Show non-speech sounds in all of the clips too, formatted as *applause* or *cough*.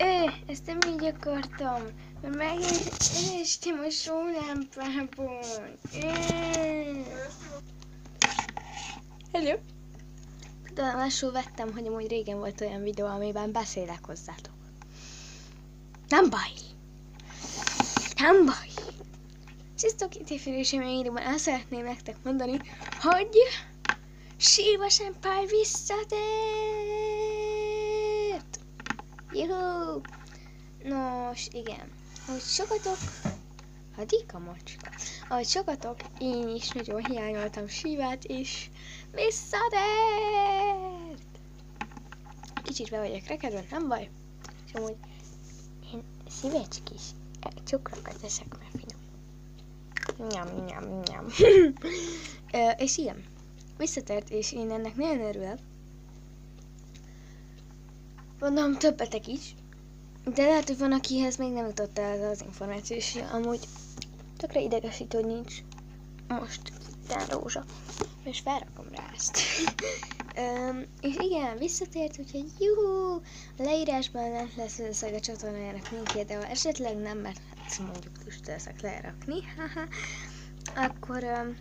Ö, ezt nem így akartam. Mert megnéztem a sólámpából. Hello. Tudomásul vettem, hogy amúgy régen volt olyan videó, amiben beszélek hozzátok. Nem baj. Nem baj. Sziasztok, itt még időben el szeretném nektek mondani, hogy Shiva Senpai visszatért! Juhú! Nos, igen. Ahogy sokatok, a macska. Ahogy sokatok, én is nagyon hiányoltam Sivát, és visszatért! Kicsit be vagyok rekedve, nem baj. És amúgy én szívecskés cukrakat eszek, mert finom. Nyam, nyam, nyam. *laughs* és igen, visszatért, és én ennek nagyon örülök. Mondom, többetek is. De lehet, hogy van, akihez még nem jutott el az információ, és amúgy tökre idegesít, hogy nincs most ten rózsa. És felrakom rá ezt. *laughs* um, és igen, visszatért, úgyhogy juhú! A leírásban nem lesz összeg a csatornájának linkje, de ha esetleg nem, mert hát mondjuk lusta leszek lerakni, akkor um,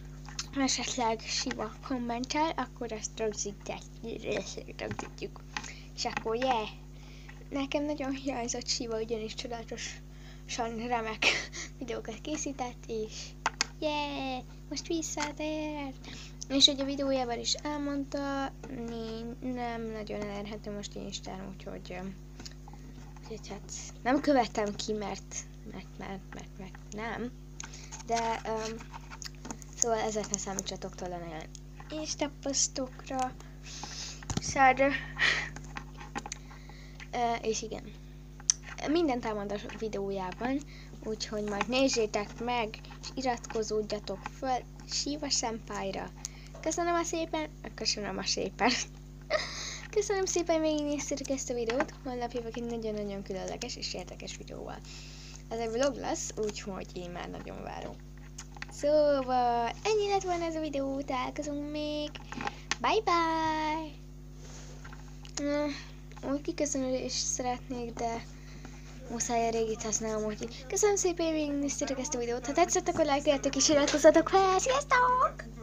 esetleg Siva kommentel, akkor ezt rögzítjük. És akkor yeah! Nekem nagyon hiányzott Siva, ugyanis csodálatosan remek *laughs* videókat készített, és yeah! Most visszatért! És hogy a videójában is elmondta, nem nagyon elérhető most Instán, úgyhogy, úgyhogy hát nem követem ki, mert, mert, mert, mert, mert nem. De um, Szóval ezekre számítsatok talán olyan Insta posztokra. Szóval, és igen. Minden támad a videójában, úgyhogy majd nézzétek meg, és iratkozódjatok föl Siva Senpai-ra. Köszönöm a szépen, köszönöm a szépen. *laughs* Köszönöm szépen, hogy végignéztétek ezt a videót. Holnap jövök egy nagyon-nagyon különleges és érdekes videóval. Ez egy vlog lesz, úgyhogy én már nagyon várom. Szóval ennyi lett volna ez a videó, találkozunk még. Bye bye! Uh, úgy kiköszönődést szeretnék, de muszáj a régit használom, úgyhogy köszönöm szépen, hogy végignéztétek ezt a videót. Ha tetszett, akkor lájkoljátok és iratkozzatok fel. Sziasztok!